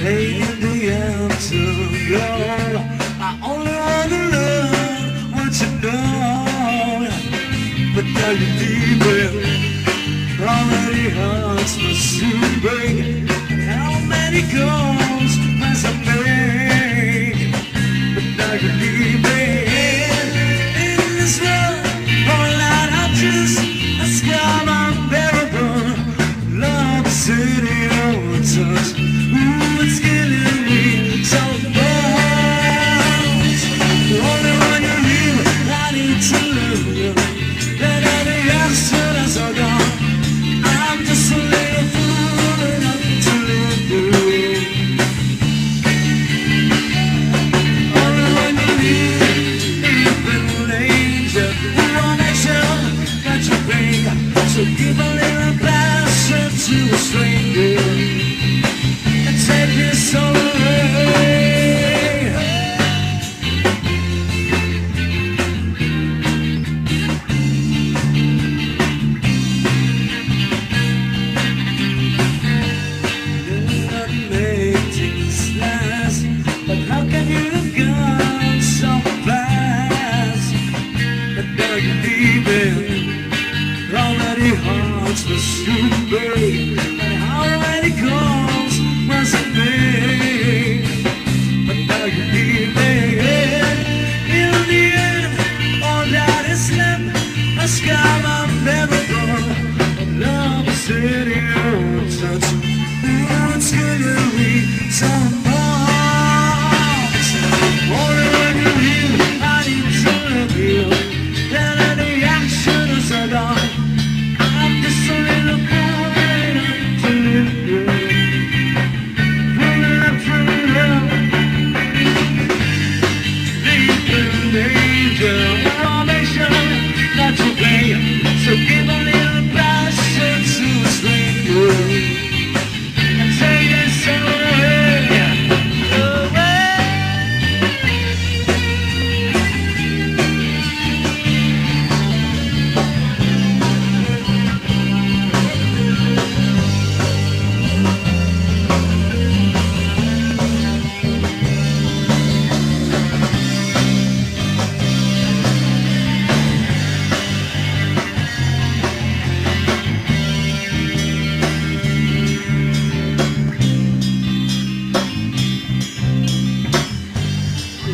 Hey. bread. How many hearts must you break? How many goals must I make? But I believe. soon break.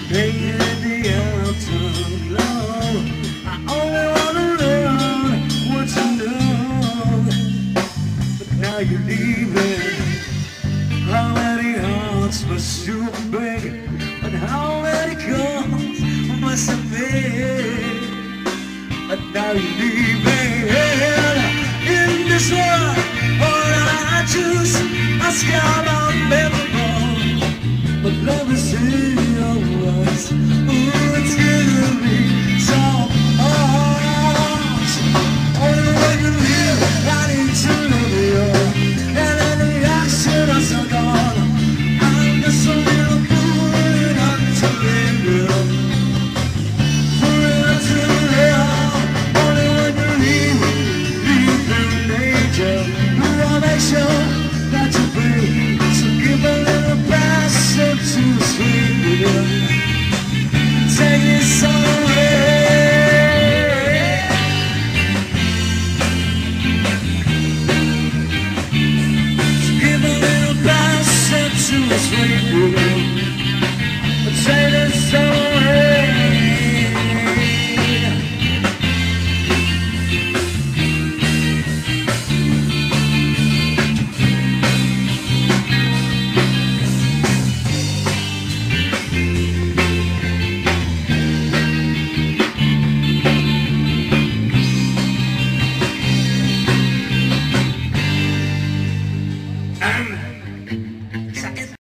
playing the autumn. I only wanna learn what you know, but now you're leaving. How many hearts must you break, and how many must But now you're leaving. In this world, I choose, but love is eyes.